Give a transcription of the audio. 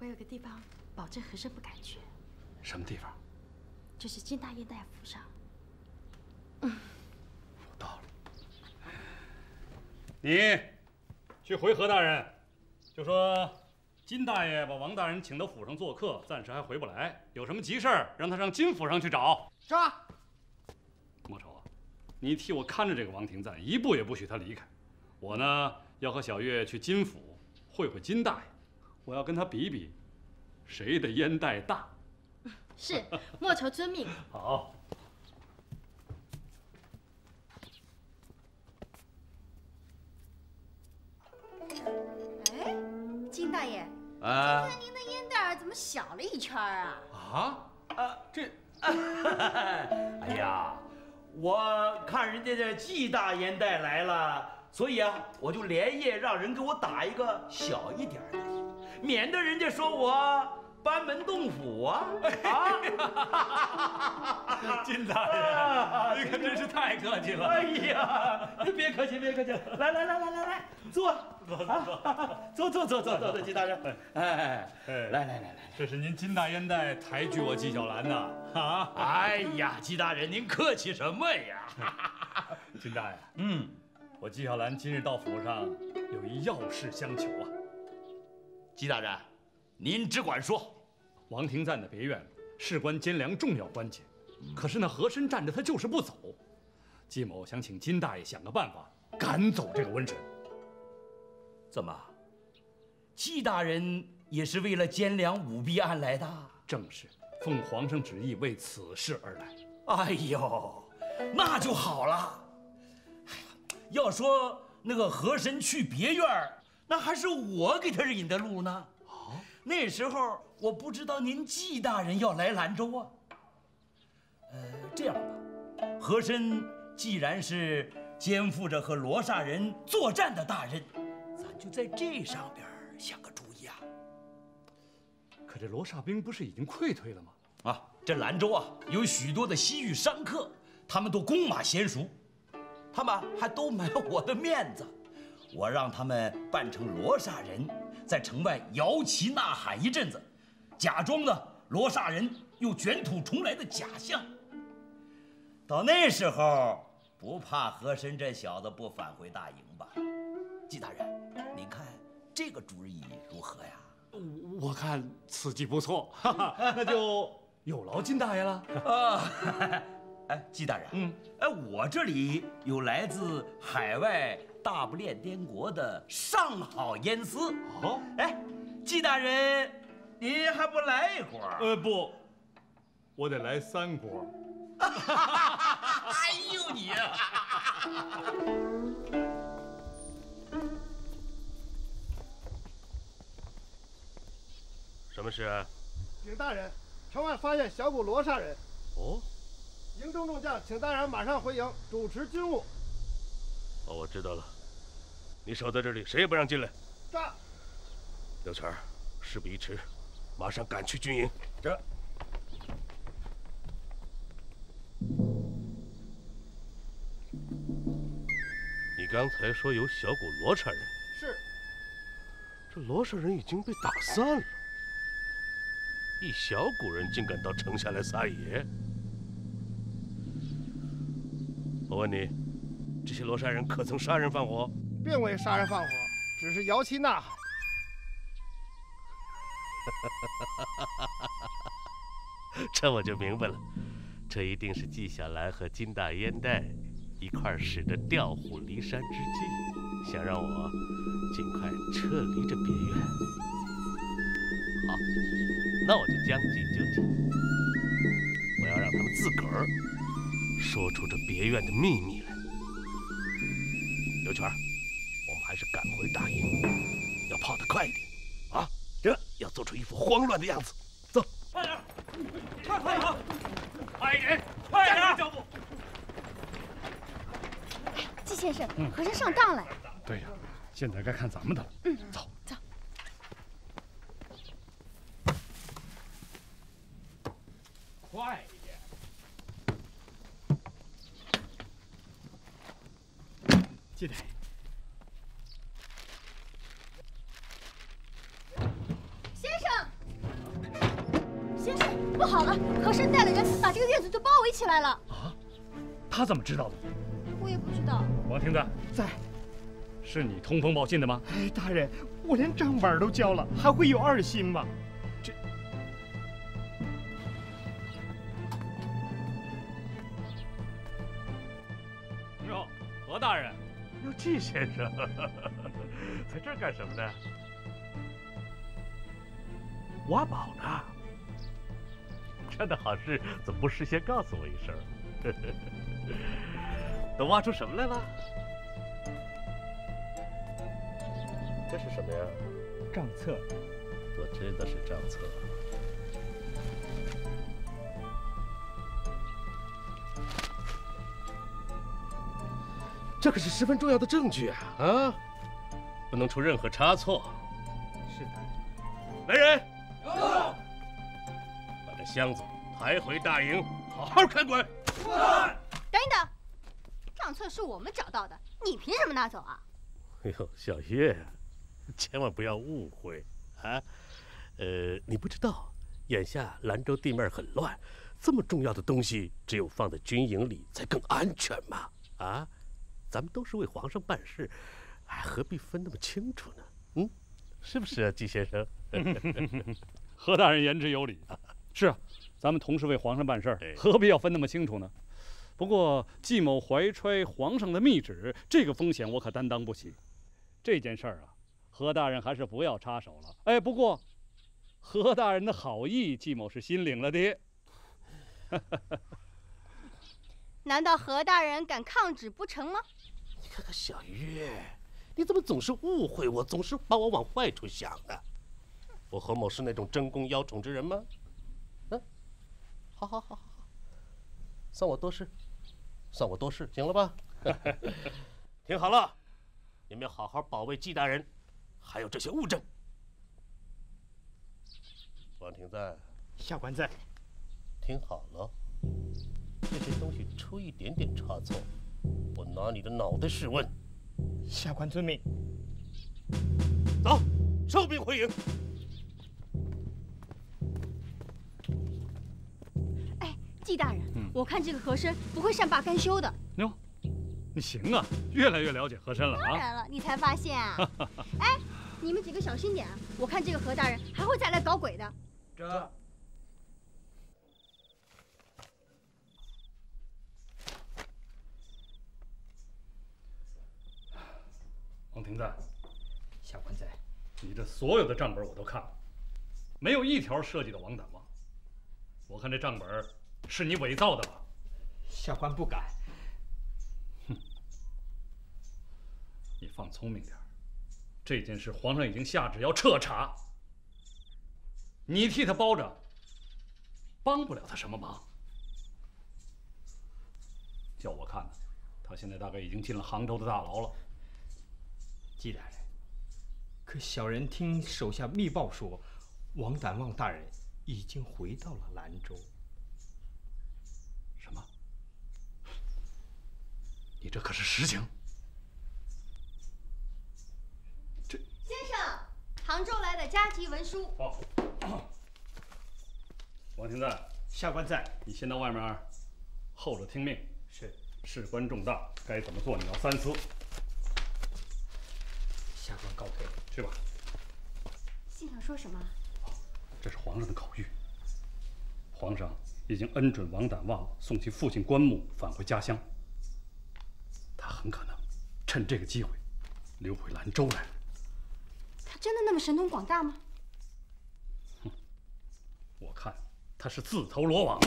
我有个地方，保证和珅不敢去。什么地方？就是金大爷大府上。嗯，我到了。你去回何大人，就说金大爷把王大人请到府上做客，暂时还回不来。有什么急事儿，让他上金府上去找。是。莫愁啊，你替我看着这个王廷赞，一步也不许他离开。我呢，要和小月去金府会会金大爷，我要跟他比比，谁的烟袋大。是，莫愁遵命。好。哎，金大爷，今天您的烟袋怎么小了一圈啊？啊？啊，这，哎呀，我看人家这季大烟袋来了，所以啊，我就连夜让人给我打一个小一点的，免得人家说我班门弄斧啊！啊，金大人，你可真是太客气了。哎呀，别客气，别客气，来来来来来来，坐，坐坐坐坐坐坐，金大人，哎，来来来来来，这是您金大烟袋抬举我纪晓岚呢。啊，哎呀，纪大人您客气什么呀？金大人，嗯，我纪晓岚今日到府上有一要事相求啊。季大人。您只管说，王廷赞的别院事关监粮重要关节，可是那和珅站着他就是不走。季某想请金大爷想个办法赶走这个瘟神。怎么，季大人也是为了监粮舞弊案来的？正是，奉皇上旨意为此事而来。哎呦，那就好了。哎呀，要说那个和珅去别院，那还是我给他引的路呢。那时候我不知道您季大人要来兰州啊。呃，这样吧，和珅既然是肩负着和罗刹人作战的大任，咱就在这上边想个主意啊。可这罗刹兵不是已经溃退了吗？啊，这兰州啊有许多的西域商客，他们都弓马娴熟，他们还都没有我的面子，我让他们扮成罗刹人。在城外摇旗呐喊一阵子，假装呢罗刹人又卷土重来的假象。到那时候，不怕和珅这小子不返回大营吧？纪大人，您看这个主意如何呀？我看此计不错，那就有劳金大爷了。啊，哎，纪大人，嗯，哎，我这里有来自海外。大不列颠国的上好烟丝哦，哎，季大人，您还不来一锅？呃，不，我得来三锅。哎呦你！什么事？禀大人，城外发现小股罗刹人。哦。营中众将，请大人马上回营主持军务。哦，我知道了。你守在这里，谁也不让进来。是。刘全，事不宜迟，马上赶去军营。这。你刚才说有小股罗刹人？是。这罗刹人已经被打散了，一小股人竟敢到城下来撒野？我问你，这些罗山人可曾杀人放火？并未杀人放火，只是摇旗呐喊。这我就明白了，这一定是纪晓岚和金大烟袋一块使的调虎离山之计，想让我尽快撤离这别院。好，那我就将计就计，我要让他们自个儿说出这别院的秘密来。刘全。我们还是赶回大营，要跑得快一点，啊！这要做出一副慌乱的样子。走，快点，快快点，快点，快点！脚步。季先生，和尚上当了。对呀，现在该看咱们的了。嗯，走走。快一点，进来。先生。先生不好了，和珅带了人把这个院子都包围起来了。啊？他怎么知道的？我也不知道。王廷赞在。是你通风报信的吗？哎，大人，我连账本都交了，还会有二心吗？这。哟，何大人。哟，季先生，在这儿干什么呢？挖宝呢？这样的好事怎么不事先告诉我一声？都挖出什么来了？这是什么呀？账册。我知道是账册。这可是十分重要的证据啊！啊，不能出任何差错。是的。来人，把这箱子抬回大营，好好看管。等一等，账册是我们找到的，你凭什么拿走啊？哎呦，小月。千万不要误会啊！呃，你不知道，眼下兰州地面很乱，这么重要的东西，只有放在军营里才更安全嘛！啊，咱们都是为皇上办事，哎何必分那么清楚呢？嗯，是不是啊，季先生？何大人言之有理。是啊，咱们同是为皇上办事，何必要分那么清楚呢？不过季某怀揣皇上的密旨，这个风险我可担当不起。这件事儿啊。何大人还是不要插手了。哎，不过，何大人的好意，季某是心领了的。难道何大人敢抗旨不成吗？你看看小月，你怎么总是误会我，总是把我往坏处想呢？我何某是那种争功邀宠之人吗？嗯，好好好好好，算我多事，算我多事，行了吧？听好了，你们要好好保卫纪大人。还有这些物证，王廷在，下官在。听好了，这些东西出一点点差错，我拿你的脑袋试问。下官遵命。走，收兵回营。哎，季大人，我看这个和珅不会善罢甘休的。哟，你行啊，越来越了解和珅了啊。当然了，你才发现啊。哎。你们几个小心点啊！我看这个何大人还会再来搞鬼的。这。王廷在，下官在。你这所有的账本我都看了，没有一条涉及到王胆旺。我看这账本是你伪造的吧？下官不敢。哼，你放聪明点。这件事，皇上已经下旨要彻查。你替他包着，帮不了他什么忙。叫我看呢，他现在大概已经进了杭州的大牢了。季大人，可小人听手下密报说，王胆旺大人已经回到了兰州。什么？你这可是实情？这先生杭州来的加急文书。报。王廷在，下官在。你先到外面候着听命。是。事关重大，该怎么做你要三思。下官告退。去吧。信上说什么？这是皇上的口谕。皇上已经恩准王胆旺送其父亲棺木返回家乡。他很可能趁这个机会溜回兰州来了。他真的那么神通广大吗？哼，我看他是自投罗网。